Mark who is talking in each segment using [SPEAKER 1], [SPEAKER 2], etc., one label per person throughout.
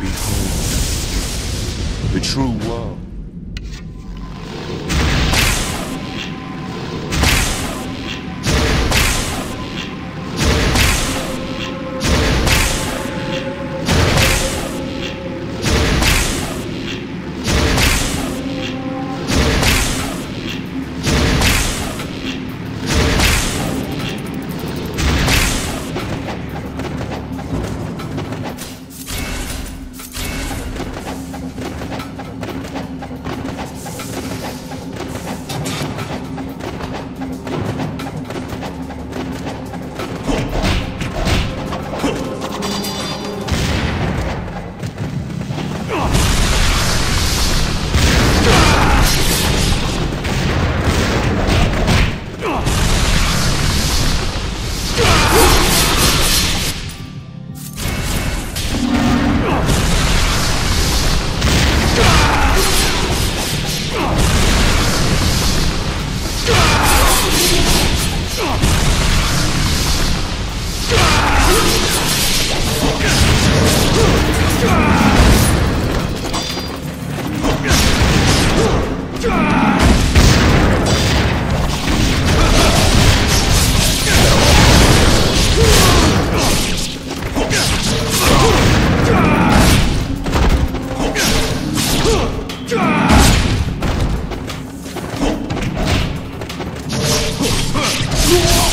[SPEAKER 1] Behold, the true world.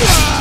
[SPEAKER 1] Yeah!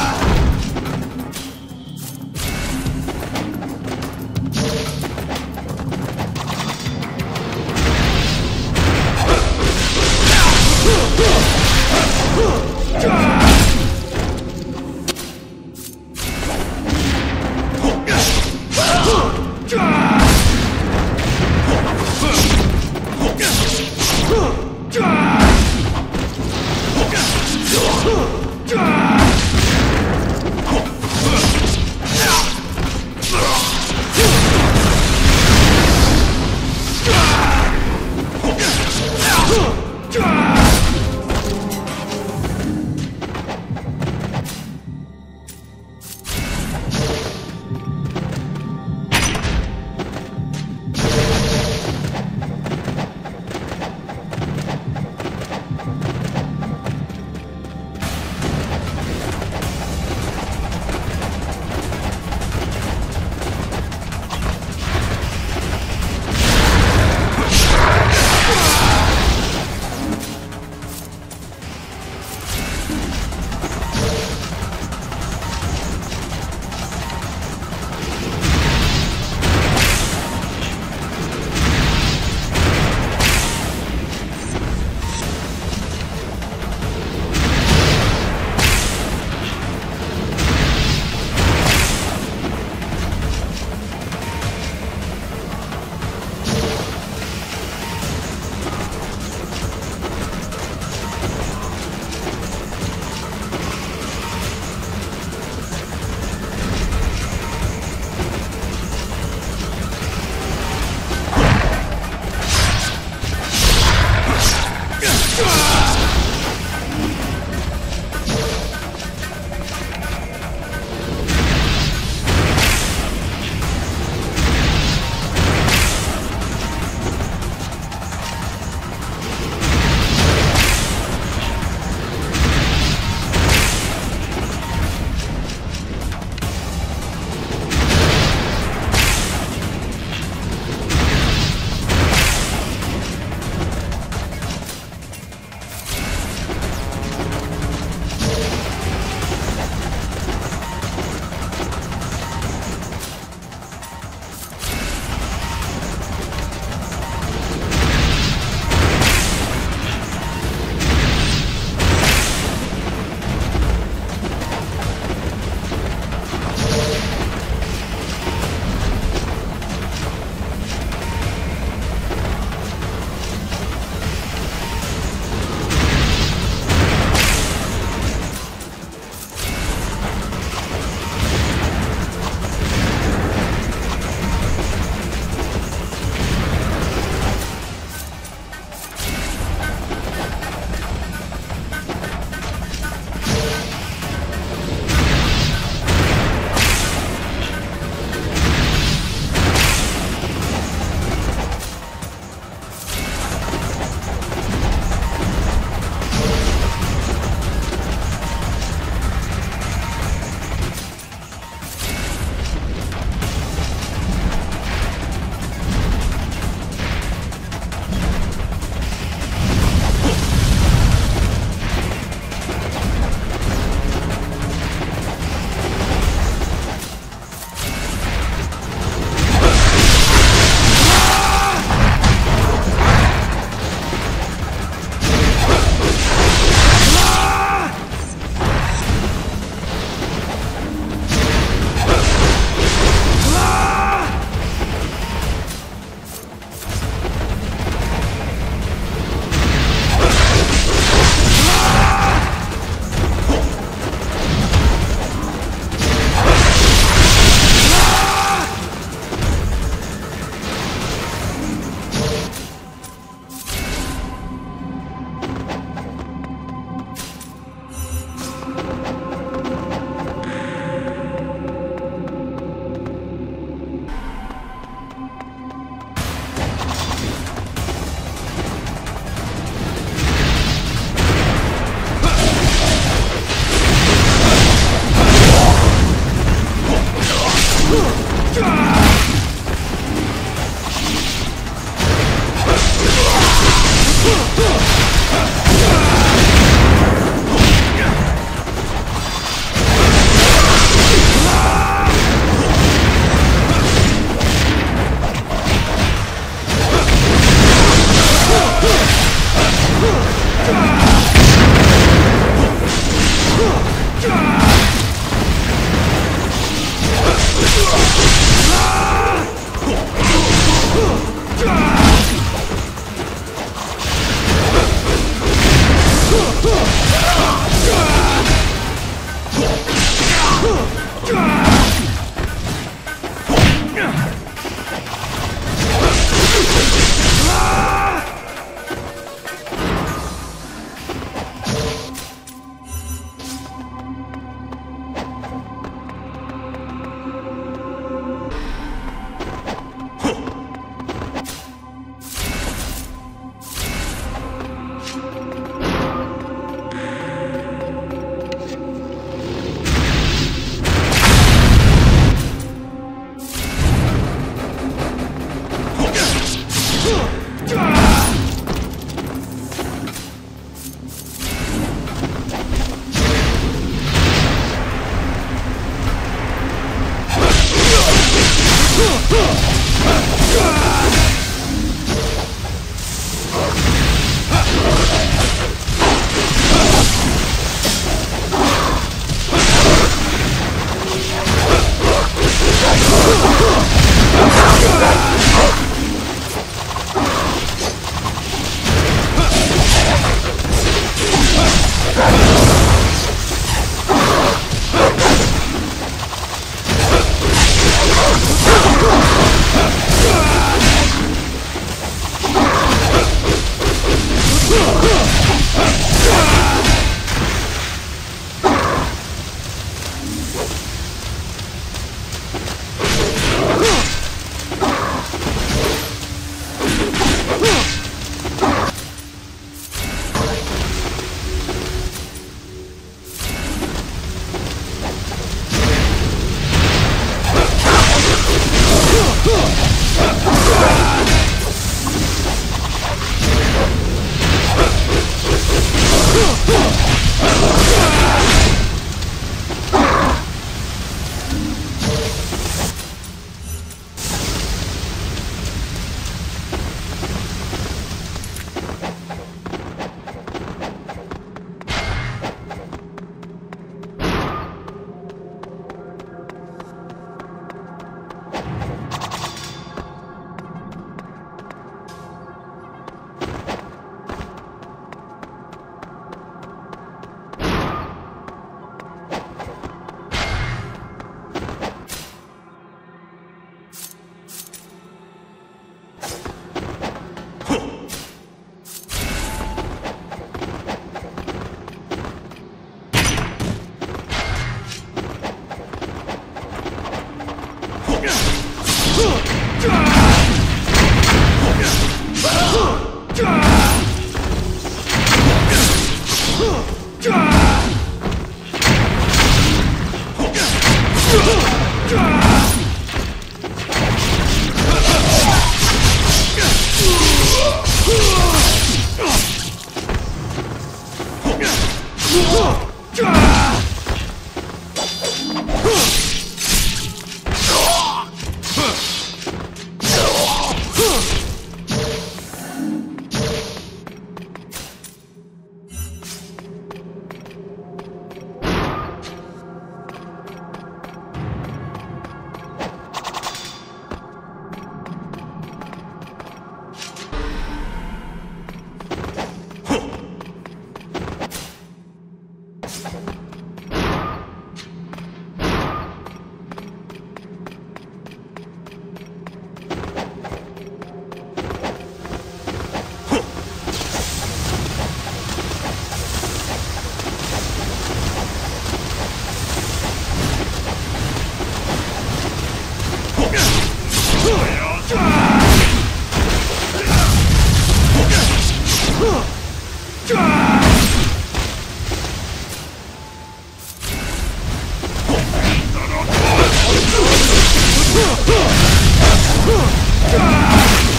[SPEAKER 1] Ah!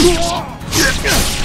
[SPEAKER 2] Yeah.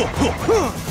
[SPEAKER 1] 呵呵呵